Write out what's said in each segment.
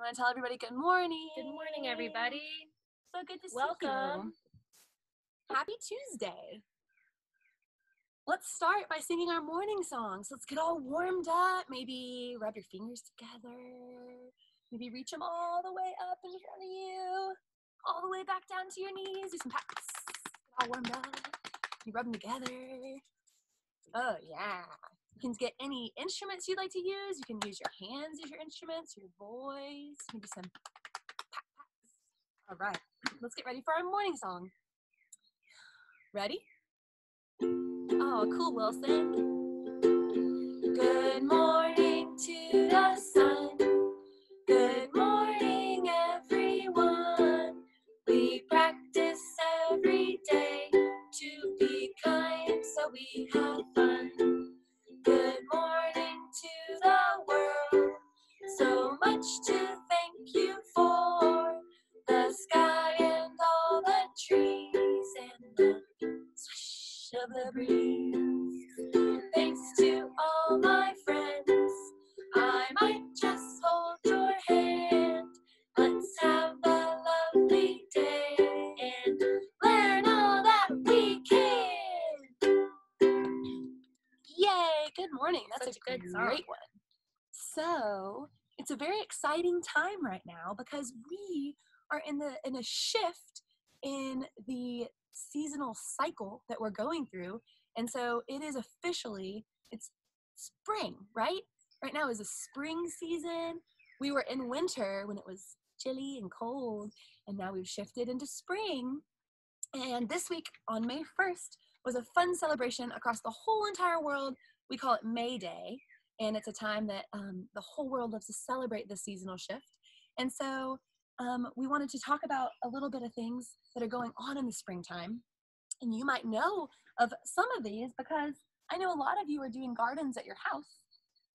You want to tell everybody good morning? Good morning, everybody. So good to see you. Welcome. you. Happy Tuesday. Let's start by singing our morning songs. Let's get all warmed up. Maybe rub your fingers together. Maybe reach them all the way up in front of you, all the way back down to your knees. Do some pats. Get all warmed up. You rub them together. Oh, yeah. You can get any instruments you'd like to use. You can use your hands as your instruments, your voice, maybe some pat pats. All right, let's get ready for our morning song. Ready? Oh, cool, Wilson. Good morning to the sun. Good morning, everyone. We practice every day to be kind so we have a shift in the seasonal cycle that we're going through, and so it is officially it's spring, right? Right now is a spring season. We were in winter when it was chilly and cold, and now we've shifted into spring. And this week on May 1st was a fun celebration across the whole entire world. We call it May Day, and it's a time that um, the whole world loves to celebrate the seasonal shift. And so um, we wanted to talk about a little bit of things that are going on in the springtime. And you might know of some of these because I know a lot of you are doing gardens at your house.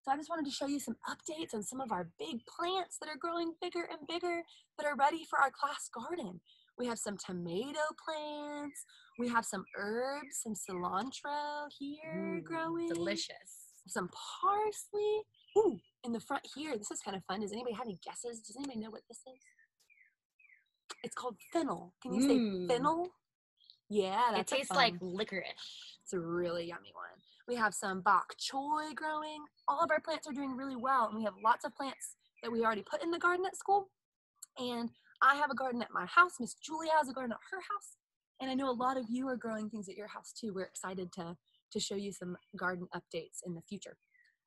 So I just wanted to show you some updates on some of our big plants that are growing bigger and bigger that are ready for our class garden. We have some tomato plants. We have some herbs, some cilantro here Mm, growing. Delicious. Some parsley. Ooh, in the front here. This is kind of fun. Does anybody have any guesses? Does anybody know what this is? It's called fennel. Can you Mm. say fennel? Yeah, It tastes like licorice. it's a really yummy one. We have some bok choy growing. All of our plants are doing really well, and we have lots of plants that we already put in the garden at school. And I have a garden at my house. Miss Julia has a garden at her house, and I know a lot of you are growing things at your house too. We're excited to to show you some garden updates in the future.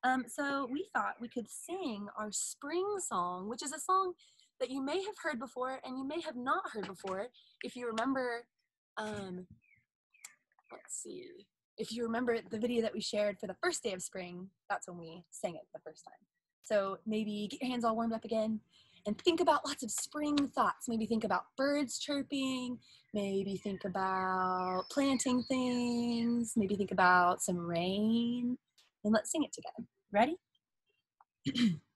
Um, so we thought we could sing our spring song, which is a song that you may have heard before and you may have not heard before. If you remember, um, let's see, if you remember the video that we shared for the first day of spring, that's when we sang it the first time. So maybe get your hands all warmed up again and think about lots of spring thoughts. Maybe think about birds chirping, maybe think about planting things, maybe think about some rain, and let's sing it together. Ready?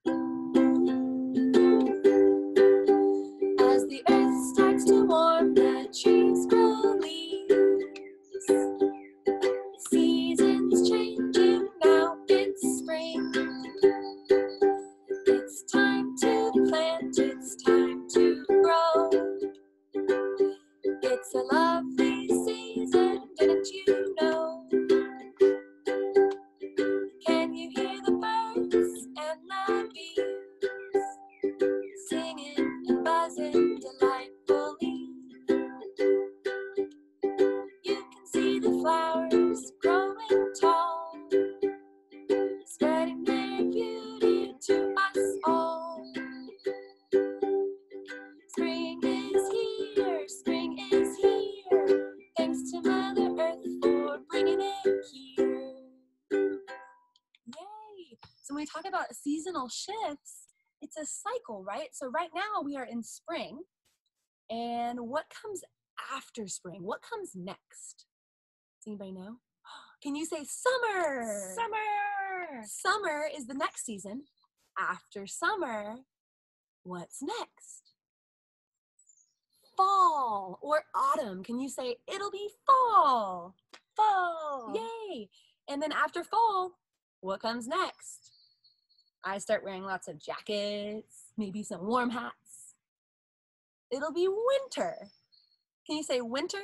we talk about seasonal shifts, it's a cycle, right? So right now we are in spring. And what comes after spring? What comes next? Does anybody know? Can you say summer? Summer. Summer is the next season. After summer, what's next? Fall or autumn. Can you say it'll be fall? Fall. Yay! And then after fall, what comes next? I start wearing lots of jackets maybe some warm hats. It'll be winter. Can you say winter?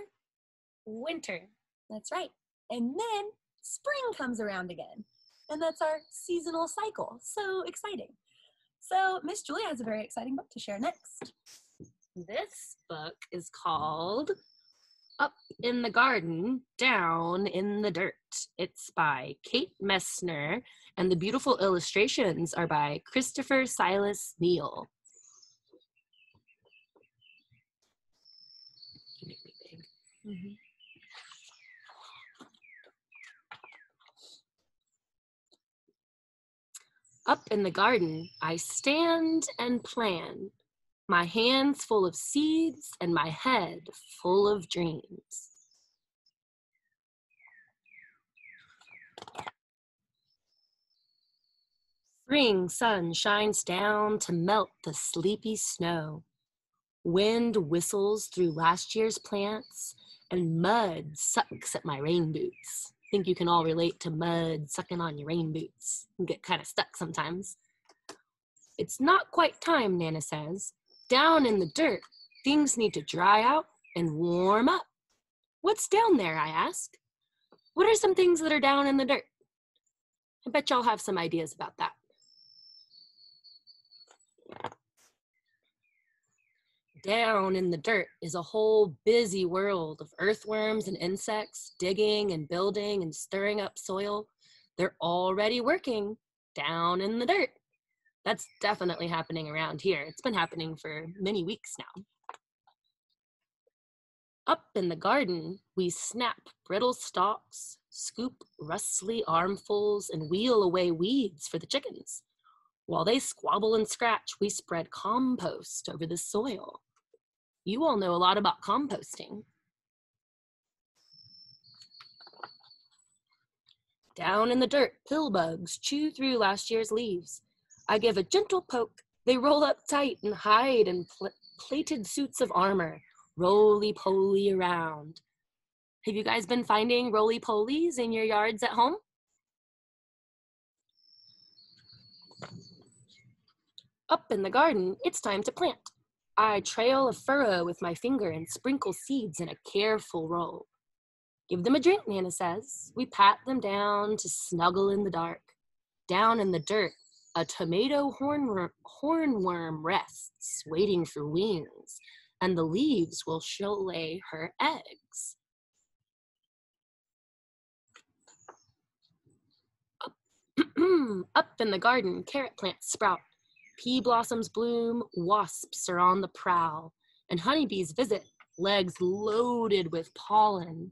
Winter. That's right. And then spring comes around again. And that's our seasonal cycle. So exciting. So, Miss Julia has a very exciting book to share next. This book is called Up in the Garden, Down in the Dirt. It's by Kate Messner, and the beautiful illustrations are by Christopher Silas Neal. Up in the garden, I stand and plan, my hands full of seeds and my head full of dreams. Spring sun shines down to melt the sleepy snow. Wind whistles through last year's plants, and mud sucks at my rain boots. I Think you can all relate to mud sucking on your rain boots and get kind of stuck sometimes. It's not quite time, Nana says. Down in the dirt, things need to dry out and warm up. What's down there? I ask. What are some things that are down in the dirt? I bet y'all have some ideas about that. Down in the dirt is a whole busy world of earthworms and insects digging and building and stirring up soil. They're already working down in the dirt. That's definitely happening around here. It's been happening for many weeks now. Up in the garden, we snap brittle stalks, scoop rustly armfuls, and wheel away weeds for the chickens. While they squabble and scratch, we spread compost over the soil. You all know a lot about composting. Down in the dirt, pill bugs chew through last year's leaves. I give a gentle poke. They roll up tight and hide in pl- plated suits of armor, roly poly around. Have you guys been finding roly polies in your yards at home? Up in the garden, it's time to plant. I trail a furrow with my finger and sprinkle seeds in a careful roll. Give them a drink, Nana says. We pat them down to snuggle in the dark. Down in the dirt, a tomato hornworm, hornworm rests, waiting for wings, and the leaves will she'll lay her eggs. Up, up in the garden, carrot plants sprout. Pea blossoms bloom, wasps are on the prowl, and honeybees visit, legs loaded with pollen.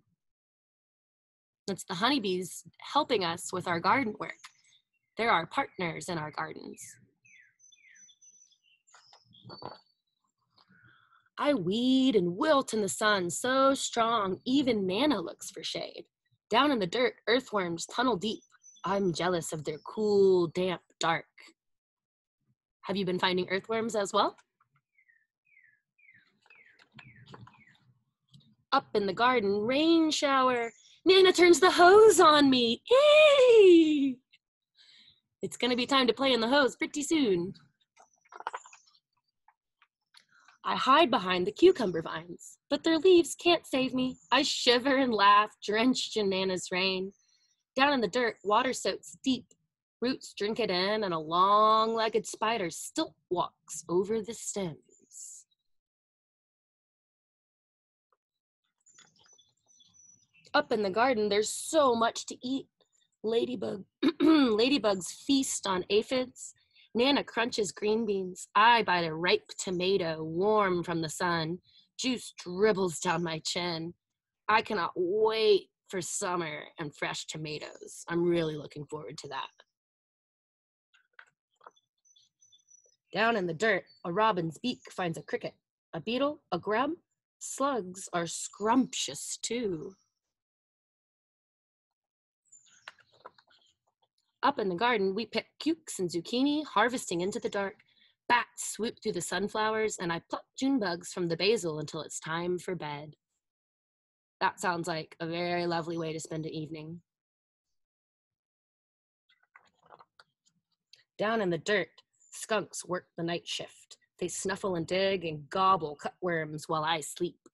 It's the honeybees helping us with our garden work. They're our partners in our gardens. I weed and wilt in the sun so strong, even Nana looks for shade. Down in the dirt, earthworms tunnel deep. I'm jealous of their cool, damp, dark. Have you been finding earthworms as well? Up in the garden, rain shower. Nana turns the hose on me. Hey! It's gonna be time to play in the hose pretty soon. I hide behind the cucumber vines, but their leaves can't save me. I shiver and laugh, drenched in Nana's rain. Down in the dirt, water soaks deep Roots drink it in, and a long legged spider still walks over the stems. Up in the garden, there's so much to eat. Ladybug, ladybugs feast on aphids. Nana crunches green beans. I bite a ripe tomato, warm from the sun. Juice dribbles down my chin. I cannot wait for summer and fresh tomatoes. I'm really looking forward to that. Down in the dirt, a robin's beak finds a cricket. A beetle, a grub, slugs are scrumptious too. Up in the garden, we pick cukes and zucchini, harvesting into the dark. Bats swoop through the sunflowers, and I pluck June bugs from the basil until it's time for bed. That sounds like a very lovely way to spend an evening. Down in the dirt, Skunks work the night shift. They snuffle and dig and gobble cutworms while I sleep.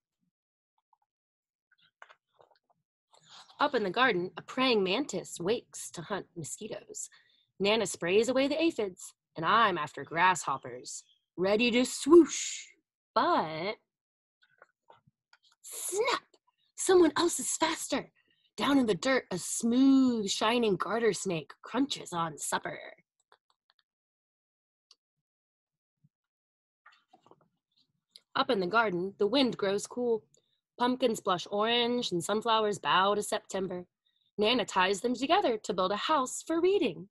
Up in the garden, a praying mantis wakes to hunt mosquitoes. Nana sprays away the aphids, and I'm after grasshoppers, ready to swoosh. But snap! Someone else is faster. Down in the dirt, a smooth, shining garter snake crunches on supper. Up in the garden, the wind grows cool. Pumpkins blush orange and sunflowers bow to September. Nana ties them together to build a house for reading.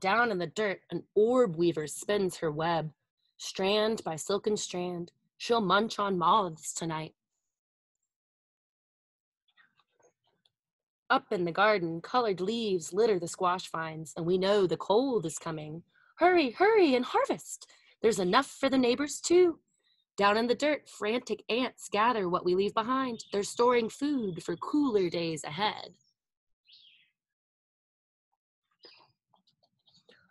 Down in the dirt, an orb weaver spins her web. Strand by silken strand, she'll munch on moths tonight. Up in the garden, colored leaves litter the squash vines, and we know the cold is coming. Hurry, hurry, and harvest! There's enough for the neighbors, too. Down in the dirt, frantic ants gather what we leave behind. They're storing food for cooler days ahead.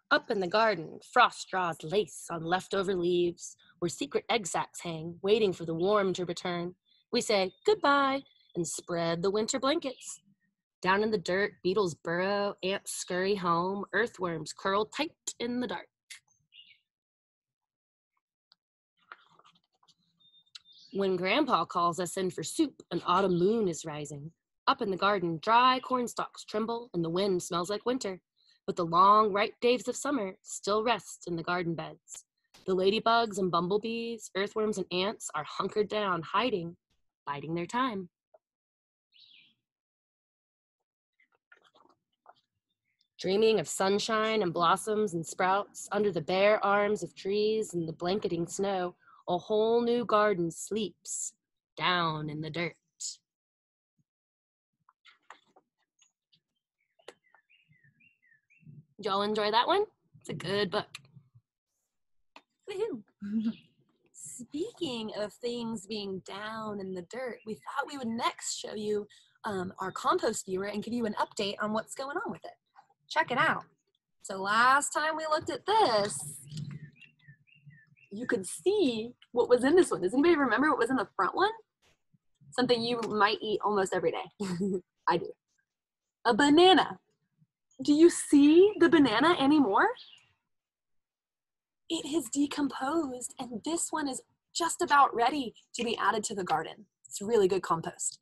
Up in the garden, frost draws lace on leftover leaves, where secret egg sacs hang, waiting for the warm to return. We say goodbye and spread the winter blankets. Down in the dirt, beetles burrow, ants scurry home, earthworms curl tight in the dark. When Grandpa calls us in for soup, an autumn moon is rising. Up in the garden, dry corn stalks tremble and the wind smells like winter. But the long, ripe days of summer still rest in the garden beds. The ladybugs and bumblebees, earthworms and ants are hunkered down, hiding, biding their time. Dreaming of sunshine and blossoms and sprouts under the bare arms of trees and the blanketing snow, a whole new garden sleeps down in the dirt. Y'all enjoy that one? It's a good book. Speaking of things being down in the dirt, we thought we would next show you um, our compost viewer and give you an update on what's going on with it. Check it out. So last time we looked at this, you could see what was in this one. Does anybody remember what was in the front one? Something you might eat almost every day. I do. A banana. Do you see the banana anymore? It has decomposed, and this one is just about ready to be added to the garden. It's really good compost.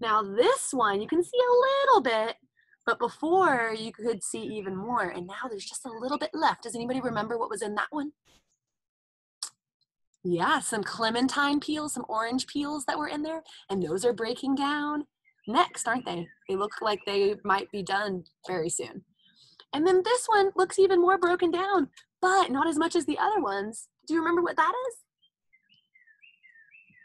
Now, this one you can see a little bit, but before you could see even more, and now there's just a little bit left. Does anybody remember what was in that one? Yeah, some clementine peels, some orange peels that were in there, and those are breaking down next, aren't they? They look like they might be done very soon. And then this one looks even more broken down, but not as much as the other ones. Do you remember what that is?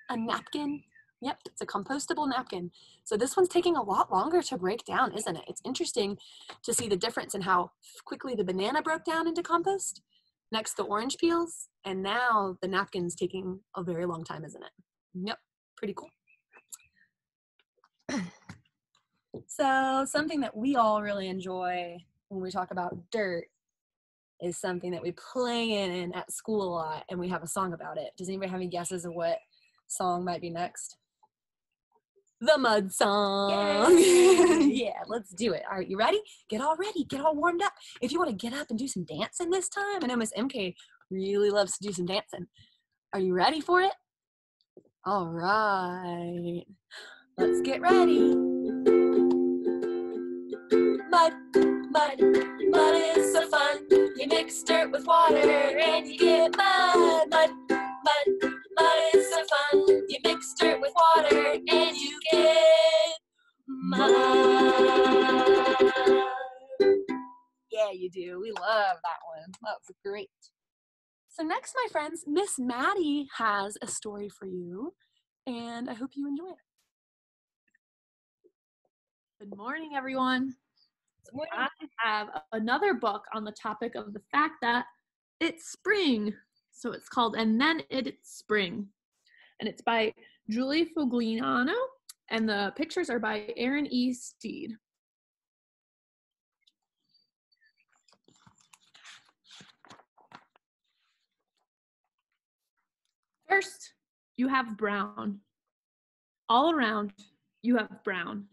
A napkin. Yep, it's a compostable napkin. So this one's taking a lot longer to break down, isn't it? It's interesting to see the difference in how quickly the banana broke down into compost Next, the orange peels, and now the napkin's taking a very long time, isn't it? Yep, pretty cool. so something that we all really enjoy when we talk about dirt is something that we play in at school a lot, and we have a song about it. Does anybody have any guesses of what song might be next? The mud song. yeah, let's do it. All right, you ready? Get all ready. Get all warmed up. If you want to get up and do some dancing this time, I know Miss MK really loves to do some dancing. Are you ready for it? All right. Let's get ready. Mud, mud, mud is so fun. You mix dirt with water and you get mud, mud, mud, Mix with water and you get mud. Yeah, you do. We love that one. That's great. So next, my friends, Miss Maddie has a story for you, and I hope you enjoy it. Good morning, everyone. I have another book on the topic of the fact that it's spring. So it's called And Then It's Spring. And it's by Julie Fogliano, and the pictures are by Aaron E. Steed. First, you have brown. All around, you have brown.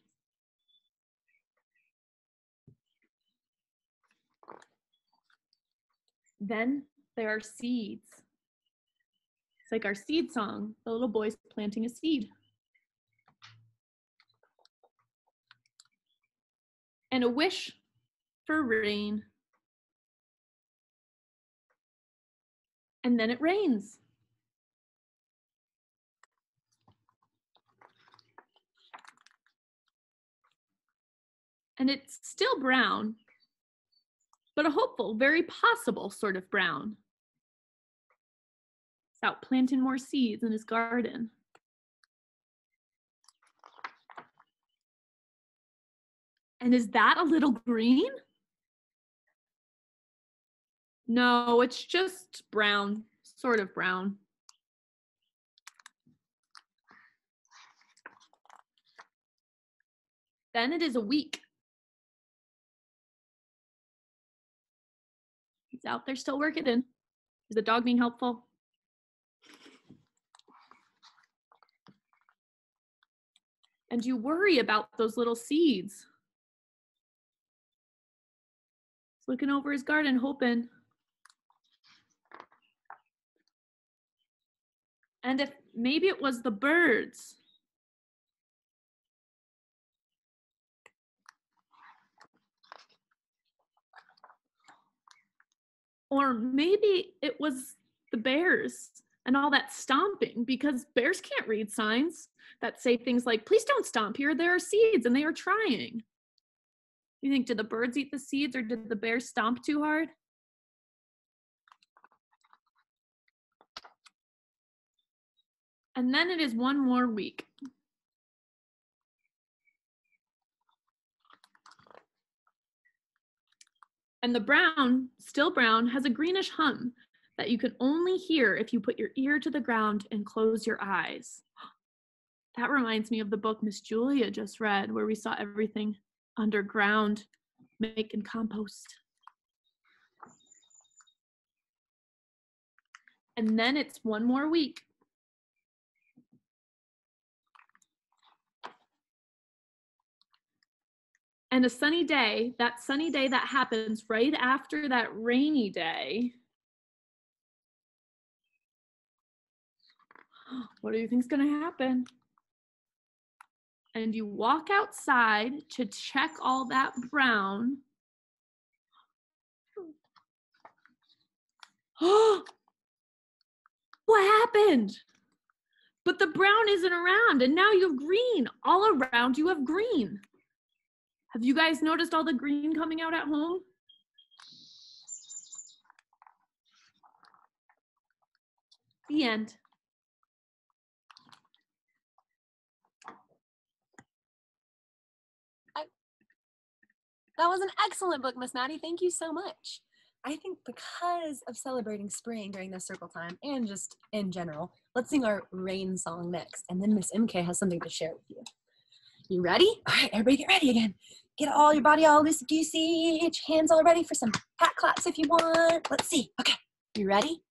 Then there are seeds. It's like our seed song. The little boy's planting a seed. And a wish for rain. And then it rains. And it's still brown, but a hopeful, very possible sort of brown. He's out planting more seeds in his garden. And is that a little green? No, it's just brown, sort of brown. Then it is a week. He's out there still working. In. Is the dog being helpful? And you worry about those little seeds. He's looking over his garden, hoping. And if maybe it was the birds. Or maybe it was the bears and all that stomping because bears can't read signs that say things like, please don't stomp here, there are seeds and they are trying. You think, did the birds eat the seeds or did the bear stomp too hard? And then it is one more week. And the brown, still brown, has a greenish hum that you can only hear if you put your ear to the ground and close your eyes. That reminds me of the book Miss Julia just read, where we saw everything underground making compost. And then it's one more week. and a sunny day, that sunny day that happens right after that rainy day. What do you think's going to happen? And you walk outside to check all that brown. What happened? But the brown isn't around, and now you have green. All around you have green. Have you guys noticed all the green coming out at home? The end. I, that was an excellent book, Miss Maddie. Thank you so much. I think because of celebrating spring during this circle time and just in general, let's sing our rain song next. And then Miss MK has something to share with you. You ready? All right, everybody get ready again. Get all your body all loosey goosey. Get your hands all ready for some hat claps if you want. Let's see. Okay, you ready?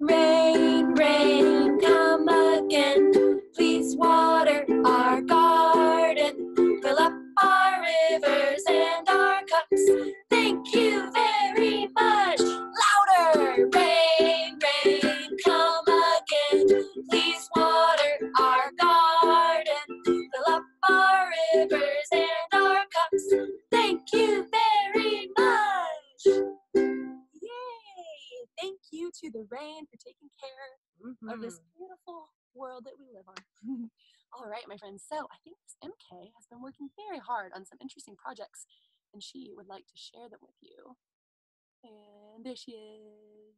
Rain, rain, come again. Please water of this beautiful world that we live on. All right, my friends. So I think Miss MK has been working very hard on some interesting projects, and she would like to share them with you. And there she is.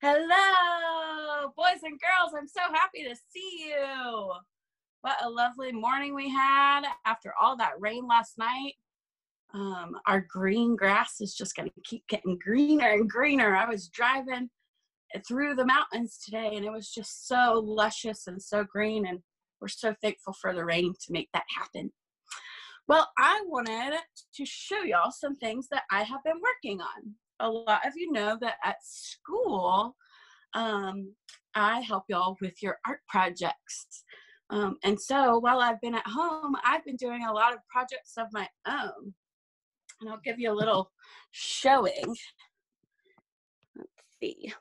Hello, boys and girls. I'm so happy to see you. What a lovely morning we had after all that rain last night. Um, our green grass is just going to keep getting greener and greener. I was driving through the mountains today and it was just so luscious and so green, and we're so thankful for the rain to make that happen. Well, I wanted to show y'all some things that I have been working on. A lot of you know that at school, um, I help y'all with your art projects. Um, and so while I've been at home, I've been doing a lot of projects of my own. And I'll give you a little showing. Let's see.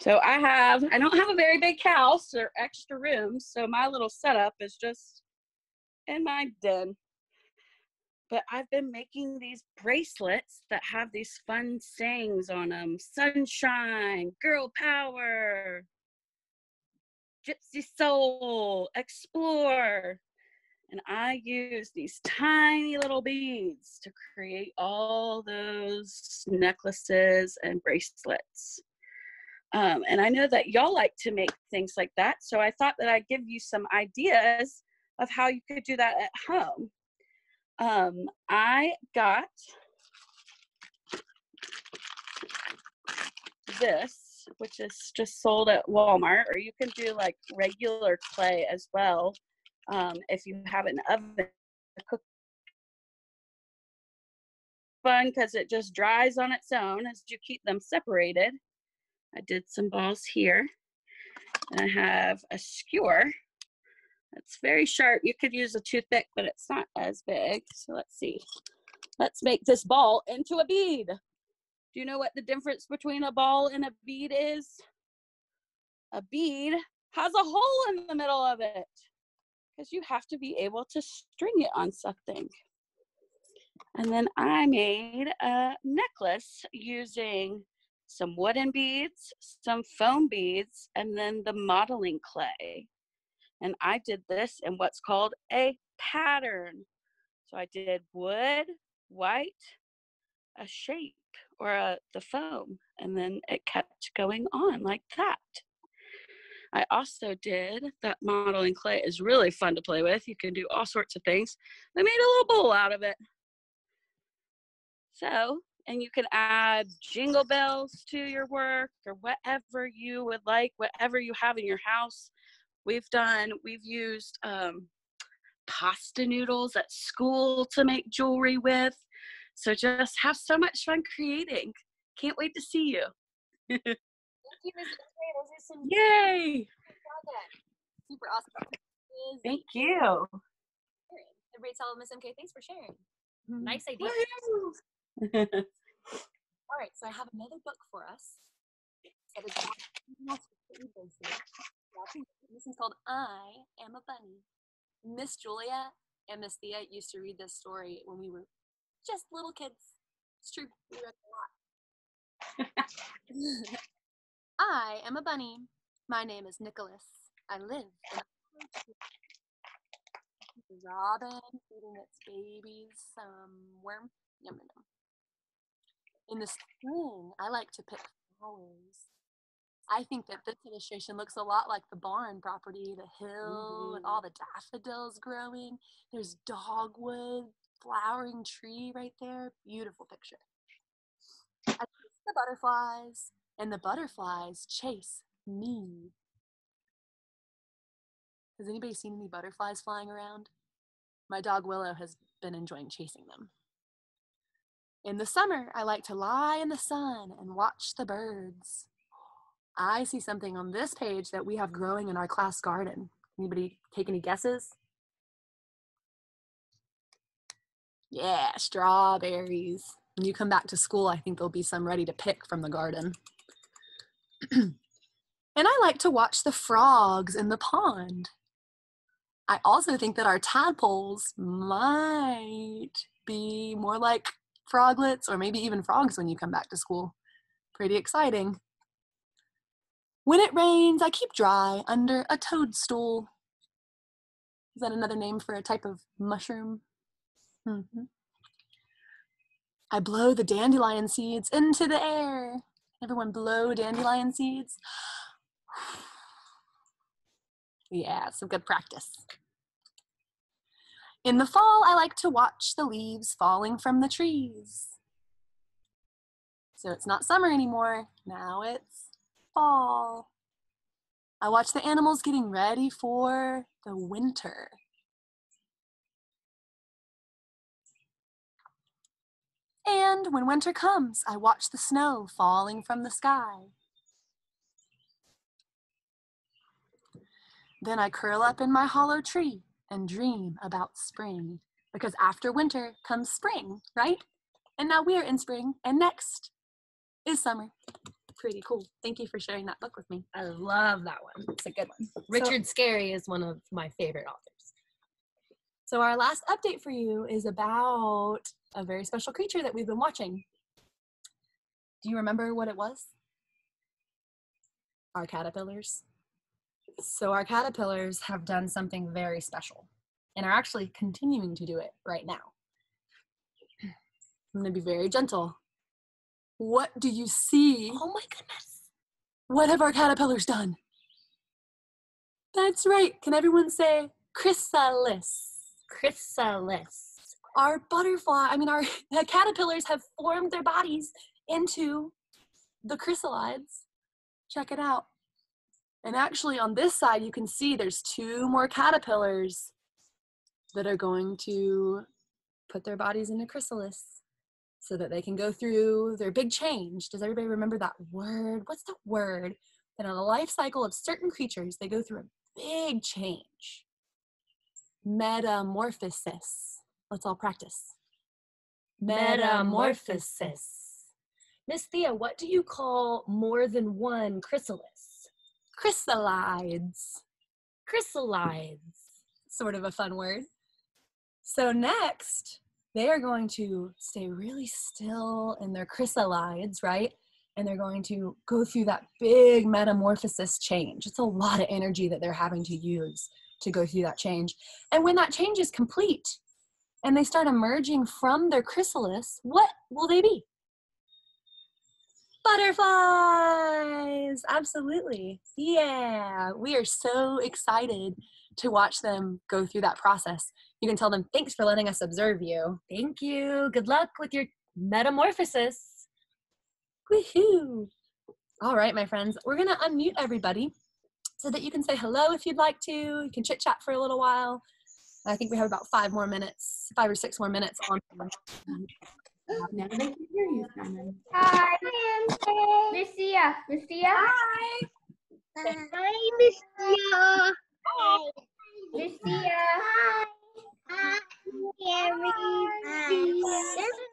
So I have, I don't have a very big house or extra rooms, so my little setup is just in my den. But I've been making these bracelets that have these fun sayings on them sunshine, girl power, gypsy soul, explore. And I use these tiny little beads to create all those necklaces and bracelets. Um, and I know that y'all like to make things like that. So I thought that I'd give you some ideas of how you could do that at home. Um, I got this, which is just sold at Walmart, or you can do like regular clay as well um, if you have an oven. Fun because it just dries on its own as you keep them separated. I did some balls here. And I have a skewer. It's very sharp. You could use a toothpick, but it's not as big. So let's see. Let's make this ball into a bead. Do you know what the difference between a ball and a bead is? A bead has a hole in the middle of it because you have to be able to string it on something. And then I made a necklace using some wooden beads, some foam beads, and then the modeling clay. And I did this in what's called a pattern. So I did wood, white, a shape, or a, the foam, and then it kept going on like that. I also did that modeling clay is really fun to play with. You can do all sorts of things. I made a little bowl out of it. So and you can add jingle bells to your work or whatever you would like, whatever you have in your house. We've done, we've used um, pasta noodles at school to make jewelry with. So just have so much fun creating. Can't wait to see you. Thank you, Ms. Some Yay! Super awesome. Thank you. Everybody tell Miss MK thanks for sharing. Nice idea. All right, so I have another book for us. That is this is called I Am a Bunny. Miss Julia and Miss Thea used to read this story when we were just little kids. It's true. We read a lot. I am a bunny. My name is Nicholas. I live in a robin feeding its babies some worm. Yum, yum, yum. In the spring, I like to pick flowers. I think that this illustration looks a lot like the barn property, the hill with all mm-hmm. the daffodils growing. There's dogwood, flowering tree right there. Beautiful picture. I chase the butterflies, and the butterflies chase me. Has anybody seen any butterflies flying around? My dog Willow has been enjoying chasing them. In the summer, I like to lie in the sun and watch the birds. I see something on this page that we have growing in our class garden. Anybody take any guesses? Yeah, strawberries. When you come back to school, I think there'll be some ready to pick from the garden. and I like to watch the frogs in the pond. I also think that our tadpoles might be more like froglets or maybe even frogs when you come back to school. Pretty exciting. When it rains, I keep dry under a toadstool. Is that another name for a type of mushroom? Mm-hmm. I blow the dandelion seeds into the air. Everyone blow dandelion seeds. yeah, some good practice. In the fall, I like to watch the leaves falling from the trees. So it's not summer anymore, now it's fall. I watch the animals getting ready for the winter. And when winter comes, I watch the snow falling from the sky. Then I curl up in my hollow tree and dream about spring. Because after winter comes spring, right? And now we are in spring, and next is summer. Pretty cool. Thank you for sharing that book with me. I love that one. It's a good one. Richard Scarry is one of my favorite authors. So, our last update for you is about a very special creature that we've been watching. Do you remember what it was? Our caterpillars. So, our caterpillars have done something very special and are actually continuing to do it right now. I'm going to be very gentle. What do you see? Oh my goodness. What have our caterpillars done? That's right. Can everyone say chrysalis? Chrysalis. Our butterfly, I mean, our the caterpillars have formed their bodies into the chrysalides. Check it out. And actually, on this side, you can see there's two more caterpillars that are going to put their bodies into chrysalis so that they can go through their big change. Does everybody remember that word? What's that word? That on the life cycle of certain creatures, they go through a big change. Metamorphosis. Let's all practice. Metamorphosis. Miss Thea, what do you call more than one chrysalis? Chrysalides. Chrysalides. Sort of a fun word. So next, they are going to stay really still in their chrysalides, right? And they're going to go through that big metamorphosis change. It's a lot of energy that they're having to use to go through that change. And when that change is complete and they start emerging from their chrysalis, what will they be? Butterflies! Absolutely. Yeah, we are so excited to watch them go through that process. You can tell them, thanks for letting us observe you. Thank you. Good luck with your metamorphosis. Woohoo! All right, my friends, we're gonna unmute everybody so that you can say hello if you'd like to. You can chit chat for a little while. I think we have about five more minutes, five or six more minutes on. Now they can hear you, Simon. Hi, Lucia. Lucia. Hi. Hi, Lucia. Hi. Lucia. Hi. Hi. Hi.